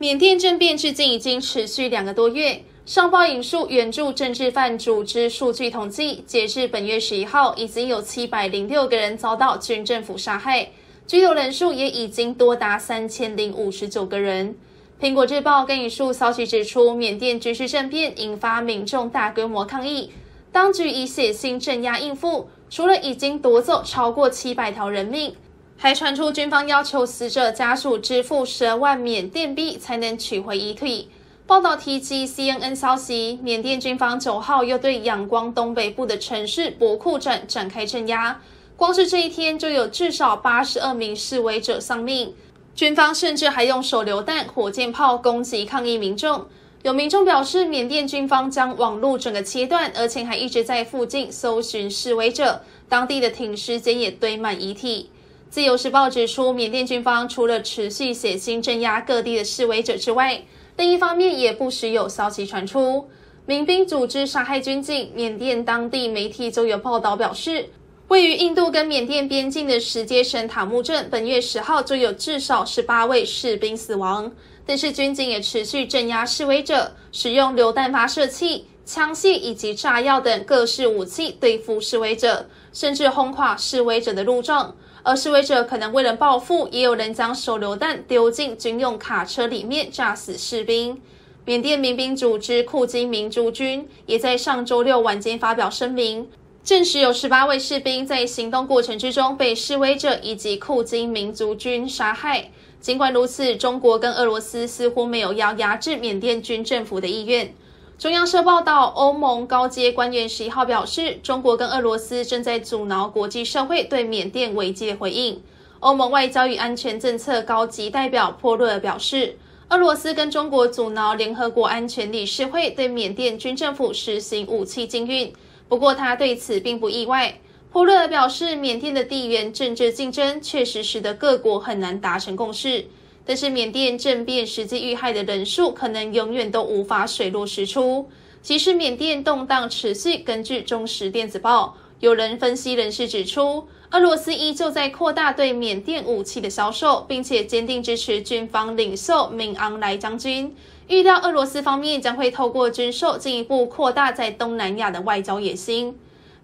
缅甸政变至今已经持续两个多月。上报引述援助政治犯组织数据统计，截至本月十一号，已经有七百零六个人遭到军政府杀害，拘留人数也已经多达三千零五十九个人。苹果日报跟引述消息指出，缅甸军事政变引发民众大规模抗议，当局以血腥镇压应付，除了已经夺走超过七百条人命。还传出军方要求死者家属支付十二万缅甸币才能取回遗体。报道提及 CNN 消息，缅甸军方九号又对仰光东北部的城市博库镇展开镇压，光是这一天就有至少八十二名示威者丧命。军方甚至还用手榴弹、火箭炮攻击抗议民众。有民众表示，缅甸军方将网络整个切断，而且还一直在附近搜寻示威者，当地的停尸间也堆满遗体。自由时报指出，缅甸军方除了持续血腥镇压各地的示威者之外，另一方面也不时有消息传出民兵组织杀害军警。缅甸当地媒体就有报道表示，位于印度跟缅甸边境的石阶省塔木镇，本月十号就有至少十八位士兵死亡。但是军警也持续镇压示威者，使用榴弹发射器、枪械以及炸药等各式武器对付示威者，甚至轰垮示威者的路障。而示威者可能为了报复，也有人将手榴弹丢进军用卡车里面炸死士兵。缅甸民兵组织库金民族军也在上周六晚间发表声明，证实有十八位士兵在行动过程之中被示威者以及库金民族军杀害。尽管如此，中国跟俄罗斯似乎没有要压制缅甸军政府的意愿。中央社报道，欧盟高阶官员十一号表示，中国跟俄罗斯正在阻挠国际社会对缅甸危机的回应。欧盟外交与安全政策高级代表波洛尔表示，俄罗斯跟中国阻挠联合国安全理事会对缅甸军政府实行武器禁运。不过，他对此并不意外。波洛尔表示，缅甸的地缘政治竞争确实使得各国很难达成共识。但是缅甸政变实际遇害的人数可能永远都无法水落石出。即使缅甸动荡持续，根据中时电子报，有人分析人士指出，俄罗斯依旧在扩大对缅甸武器的销售，并且坚定支持军方领袖敏昂莱将军。预料俄罗斯方面将会透过军售进一步扩大在东南亚的外交野心。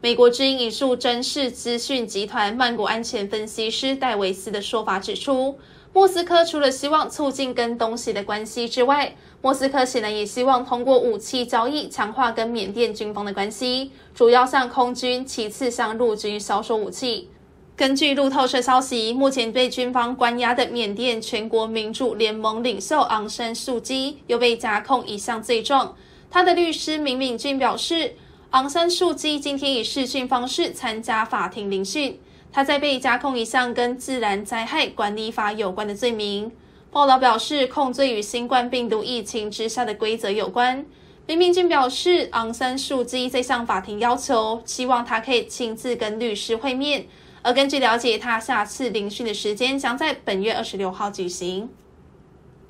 美国之音引述真视资讯集团曼谷安全分析师戴维斯的说法指出。莫斯科除了希望促进跟东西的关系之外，莫斯科显然也希望通过武器交易强化跟缅甸军方的关系，主要向空军，其次向陆军销售武器。根据路透社消息，目前被军方关押的缅甸全国民主联盟领袖昂山素基又被加控一项罪状。他的律师明敏俊表示，昂山素基今天以视讯方式参加法庭聆讯。他在被加控一项跟自然灾害管理法有关的罪名。报道表示，控罪与新冠病毒疫情之下的规则有关。林明俊表示，昂山素基在向法庭要求，希望他可以亲自跟律师会面。而根据了解，他下次聆讯的时间将在本月二十六号举行。